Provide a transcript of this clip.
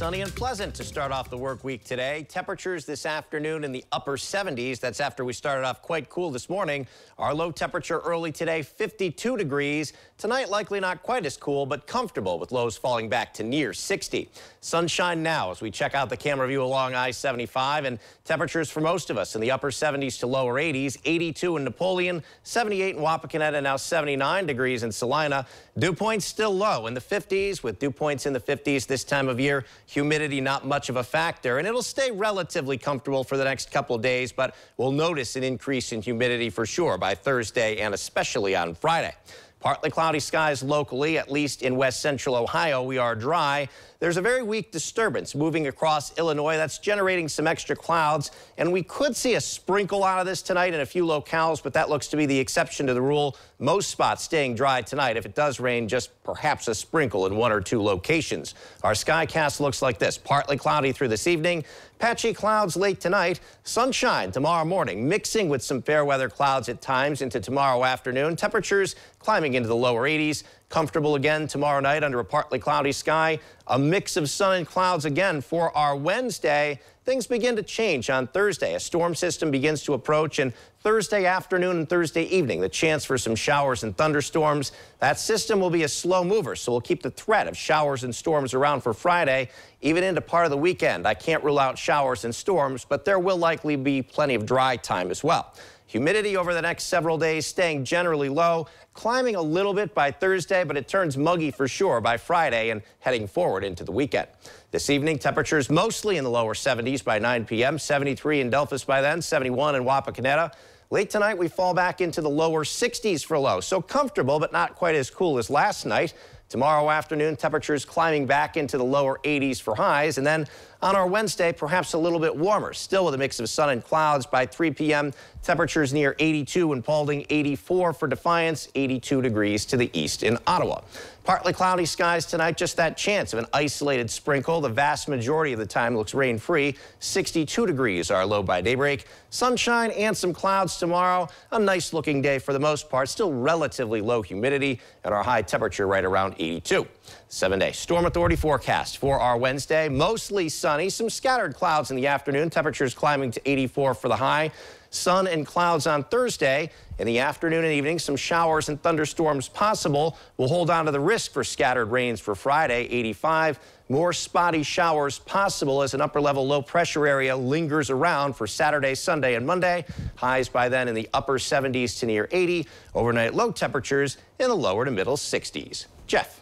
Sunny and pleasant to start off the work week today. Temperatures this afternoon in the upper 70s. That's after we started off quite cool this morning. Our low temperature early today, 52 degrees. Tonight, likely not quite as cool, but comfortable with lows falling back to near 60. Sunshine now as we check out the camera view along I-75 and temperatures for most of us in the upper 70s to lower 80s. 82 in Napoleon, 78 in Wapakoneta, now 79 degrees in Celina. Dew points still low in the 50s with dew points in the 50s this time of year. Humidity not much of a factor, and it'll stay relatively comfortable for the next couple of days, but we'll notice an increase in humidity for sure by Thursday and especially on Friday. Partly cloudy skies locally, at least in west central Ohio. We are dry. There's a very weak disturbance moving across Illinois that's generating some extra clouds, and we could see a sprinkle out of this tonight in a few locales, but that looks to be the exception to the rule. Most spots staying dry tonight. If it does rain, just perhaps a sprinkle in one or two locations. Our skycast looks like this. Partly cloudy through this evening. Patchy clouds late tonight. Sunshine tomorrow morning, mixing with some fair weather clouds at times into tomorrow afternoon. Temperatures climbing into the lower 80s. Comfortable again tomorrow night under a partly cloudy sky. A mix of sun and clouds again for our Wednesday. Things begin to change on Thursday. A storm system begins to approach, and Thursday afternoon and Thursday evening, the chance for some showers and thunderstorms. That system will be a slow mover, so we'll keep the threat of showers and storms around for Friday, even into part of the weekend. I can't rule out showers and storms, but there will likely be plenty of dry time as well. Humidity over the next several days staying generally low, climbing a little bit by Thursday, but it turns muggy for sure by Friday and heading forward into the weekend. This evening, temperatures mostly in the lower 70s by 9 p.m., 73 in Delphos by then, 71 in Wapakoneta. Late tonight, we fall back into the lower 60s for low, so comfortable, but not quite as cool as last night. Tomorrow afternoon, temperatures climbing back into the lower 80s for highs. And then on our Wednesday, perhaps a little bit warmer, still with a mix of sun and clouds by 3 p.m. Temperatures near 82 in Paulding, 84 for Defiance, 82 degrees to the east in Ottawa. Partly cloudy skies tonight, just that chance of an isolated sprinkle. The vast majority of the time looks rain-free. 62 degrees our low by daybreak. Sunshine and some clouds tomorrow. A nice looking day for the most part. Still relatively low humidity and our high temperature right around 82. Seven-day Storm Authority forecast for our Wednesday. Mostly sunny. Some scattered clouds in the afternoon. Temperatures climbing to 84 for the high. Sun and clouds on Thursday. In the afternoon and evening, some showers and thunderstorms possible. We'll hold on to the risk for scattered rains for Friday, 85. More spotty showers possible as an upper level low pressure area lingers around for Saturday, Sunday, and Monday. Highs by then in the upper 70s to near 80. Overnight low temperatures in the lower to middle 60s. Jeff.